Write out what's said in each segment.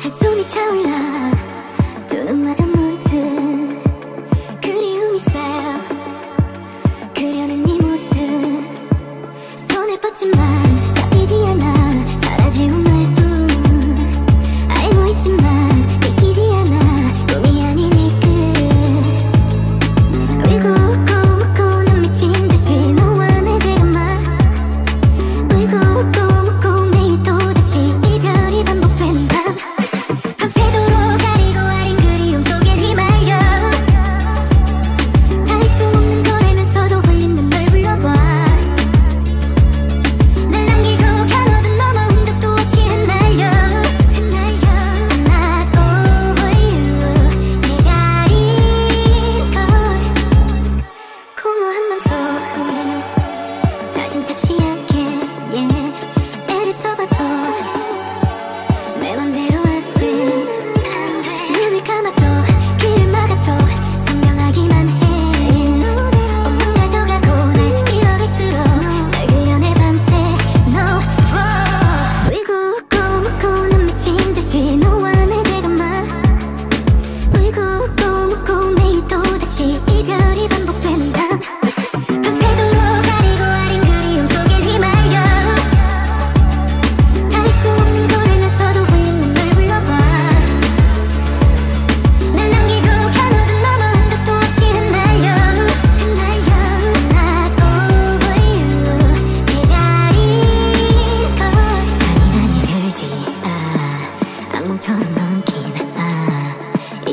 한숨이 차올라. 두 눈마저 문득 그리움이 쌓여. 그려낸 네 모습 손을 뻗지만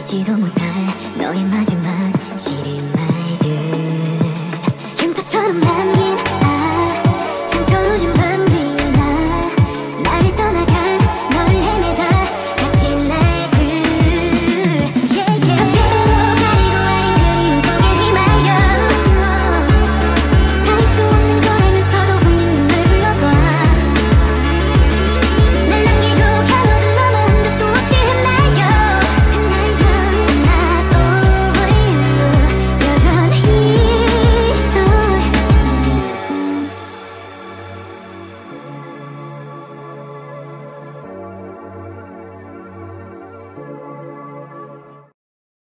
알지도 못할 너의 마지막 시린 말.